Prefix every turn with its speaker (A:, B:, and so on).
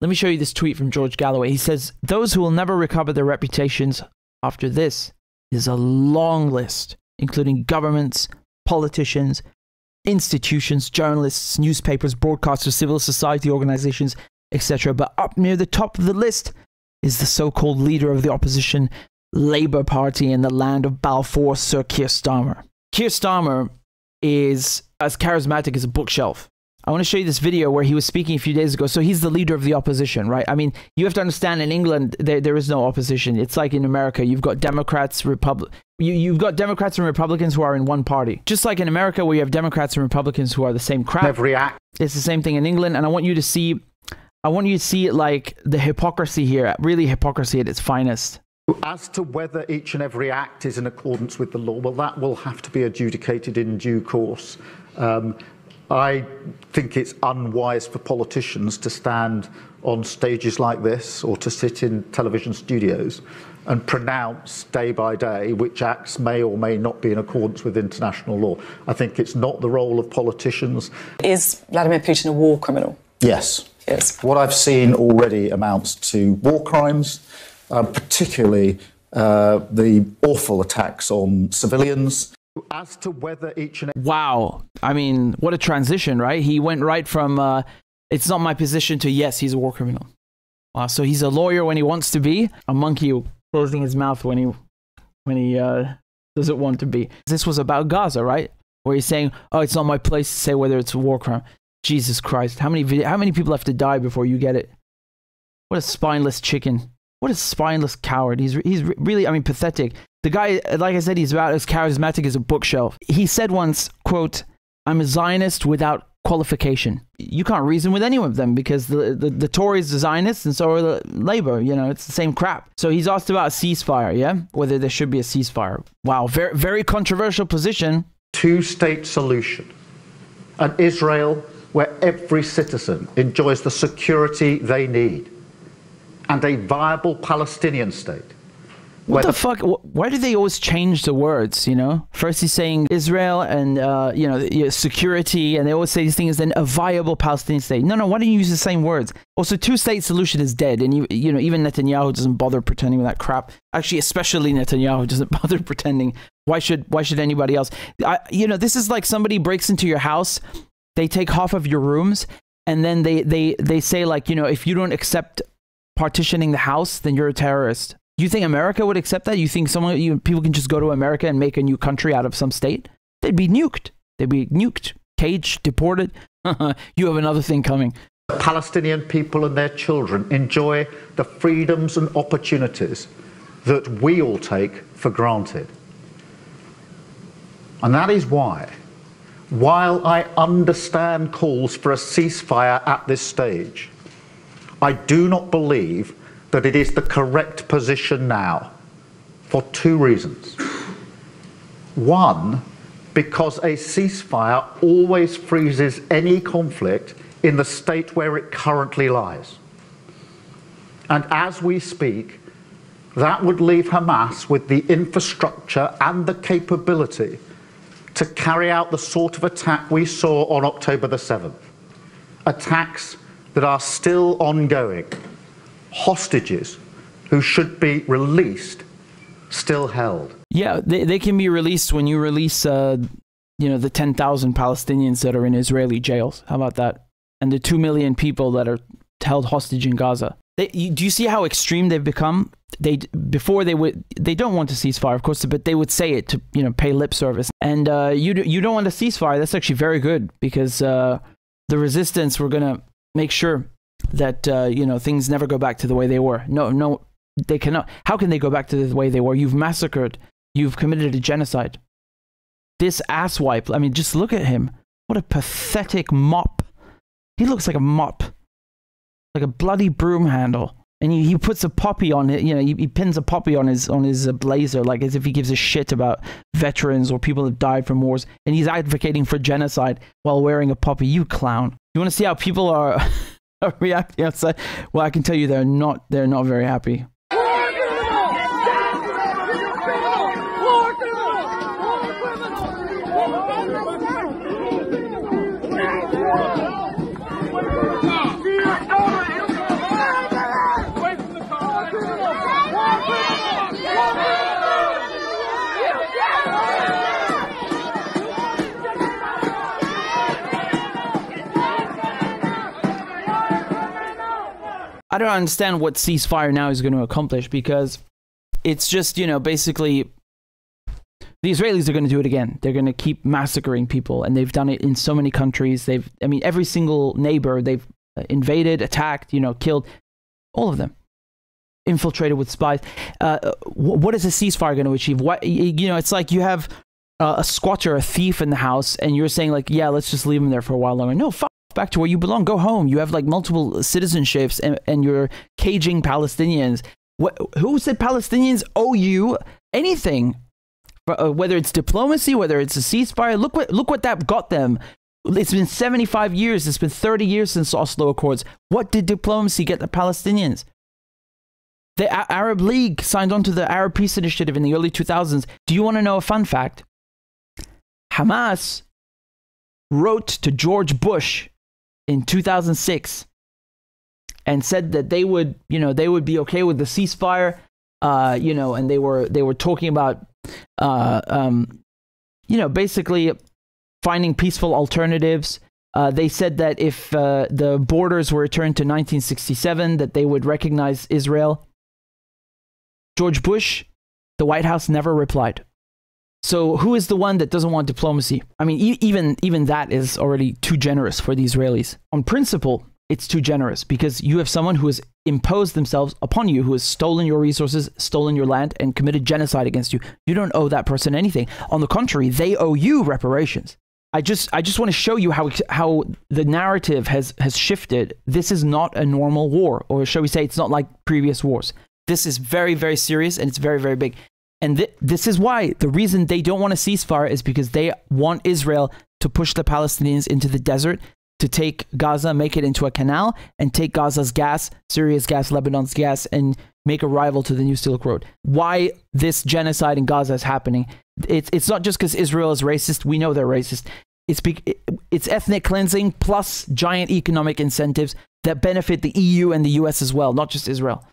A: Let me show you this tweet from George Galloway. He says, Those who will never recover their reputations after this is a long list, including governments, politicians, institutions, journalists, newspapers, broadcasters, civil society organizations, etc. But up near the top of the list is the so called leader of the opposition Labour Party in the land of Balfour, Sir Keir Starmer. Keir Starmer is as charismatic as a bookshelf. I want to show you this video where he was speaking a few days ago. So he's the leader of the opposition, right? I mean, you have to understand in England there, there is no opposition. It's like in America, you've got Democrats, Republic, you, you've got Democrats and Republicans who are in one party. Just like in America, where you have Democrats and Republicans who are the same crap.
B: Every act.
A: It's the same thing in England, and I want you to see, I want you to see it like the hypocrisy here, really hypocrisy at its finest.
B: As to whether each and every act is in accordance with the law, well, that will have to be adjudicated in due course. Um, I think it's unwise for politicians to stand on stages like this or to sit in television studios and pronounce day by day which acts may or may not be in accordance with international law. I think it's not the role of politicians.
C: Is Vladimir Putin a war criminal?
D: Yes.
C: Yes.
D: What I've seen already amounts to war crimes, uh, particularly uh, the awful attacks on civilians.
B: As to whether each and
A: Wow. I mean, what a transition, right? He went right from uh, it's not my position to yes, he's a war criminal. Wow. So he's a lawyer when he wants to be, a monkey closing his mouth when he when he uh, doesn't want to be. This was about Gaza, right? Where he's saying, "Oh, it's not my place to say whether it's a war crime." Jesus Christ, how many how many people have to die before you get it? What a spineless chicken! What a spineless coward! He's he's really, I mean, pathetic. The guy, like I said, he's about as charismatic as a bookshelf. He said once, "quote I'm a Zionist without qualification." You can't reason with any of them because the the, the Tories are Zionists and so are the Labour. You know, it's the same crap. So he's asked about a ceasefire, yeah, whether there should be a ceasefire. Wow, very very controversial position.
B: two-state solution, an Israel where every citizen enjoys the security they need, and a viable Palestinian state.
A: What
B: where
A: the fuck? Why do they always change the words? You know, first he's saying Israel and uh, you know security, and they always say these things. Then a viable Palestinian state. No, no. Why don't you use the same words? Also, two-state solution is dead, and you, you know even Netanyahu doesn't bother pretending with that crap. Actually, especially Netanyahu doesn't bother pretending. Why should Why should anybody else? I, you know, this is like somebody breaks into your house, they take half of your rooms, and then they they they say like you know if you don't accept partitioning the house, then you're a terrorist. You think America would accept that? You think someone, you, people can just go to America and make a new country out of some state? They'd be nuked. They'd be nuked, caged, deported. you have another thing coming.
B: Palestinian people and their children enjoy the freedoms and opportunities that we all take for granted. And that is why, while I understand calls for a ceasefire at this stage, I do not believe that it is the correct position now for two reasons. One, because a ceasefire always freezes any conflict in the state where it currently lies. And as we speak, that would leave Hamas with the infrastructure and the capability to carry out the sort of attack we saw on October the 7th. Attacks that are still ongoing, hostages who should be released still held.
A: Yeah, they, they can be released when you release, uh, you know, the 10,000 Palestinians that are in Israeli jails. How about that? And the 2 million people that are held hostage in Gaza. They, you, do you see how extreme they've become? They before they would they don't want a ceasefire, of course, but they would say it to you know pay lip service. And uh, you you don't want a ceasefire. That's actually very good because uh, the resistance were gonna make sure that uh, you know things never go back to the way they were. No, no, they cannot. How can they go back to the way they were? You've massacred. You've committed a genocide. This asswipe. I mean, just look at him. What a pathetic mop. He looks like a mop, like a bloody broom handle. And he, he puts a poppy on it. You know, he, he pins a poppy on his on his uh, blazer, like as if he gives a shit about veterans or people that died from wars. And he's advocating for genocide while wearing a poppy. You clown. You want to see how people are, are reacting outside? Well, I can tell you they're not. They're not very happy. I don't understand what ceasefire now is going to accomplish because it's just, you know, basically the Israelis are going to do it again. They're going to keep massacring people, and they've done it in so many countries. They've, I mean, every single neighbor they've uh, invaded, attacked, you know, killed, all of them, infiltrated with spies. Uh, what is a ceasefire going to achieve? What you know, it's like you have uh, a squatter, a thief in the house, and you're saying like, yeah, let's just leave him there for a while longer. No, fuck back to where you belong. Go home. You have like multiple citizenships, and, and you're caging Palestinians. What, who said Palestinians owe you anything? Uh, whether it's diplomacy, whether it's a ceasefire, look what look what that got them. It's been 75 years. It's been 30 years since Oslo Accords. What did diplomacy get the Palestinians? The a- Arab League signed on to the Arab Peace Initiative in the early 2000s. Do you want to know a fun fact? Hamas wrote to George Bush in 2006 and said that they would, you know, they would be okay with the ceasefire, uh, you know, and they were they were talking about, uh, um, you know, basically finding peaceful alternatives. Uh, they said that if uh, the borders were returned to 1967, that they would recognize Israel. George Bush, the White House never replied. So who is the one that doesn't want diplomacy? I mean, e- even even that is already too generous for the Israelis. On principle, it's too generous because you have someone who has imposed themselves upon you, who has stolen your resources, stolen your land, and committed genocide against you. You don't owe that person anything. On the contrary, they owe you reparations. I just I just want to show you how how the narrative has has shifted. This is not a normal war, or shall we say, it's not like previous wars. This is very very serious and it's very very big. And th- this is why the reason they don't want a ceasefire is because they want Israel to push the Palestinians into the desert, to take Gaza, make it into a canal, and take Gaza's gas, Syria's gas, Lebanon's gas, and make a rival to the New Silk Road. Why this genocide in Gaza is happening? It's it's not just because Israel is racist. We know they're racist. It's it's ethnic cleansing plus giant economic incentives that benefit the EU and the US as well, not just Israel.